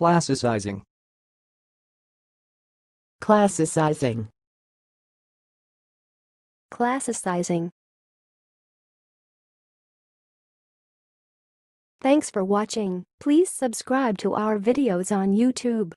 Classicizing. Classicizing. Classicizing. Thanks for watching. Please subscribe to our videos on YouTube.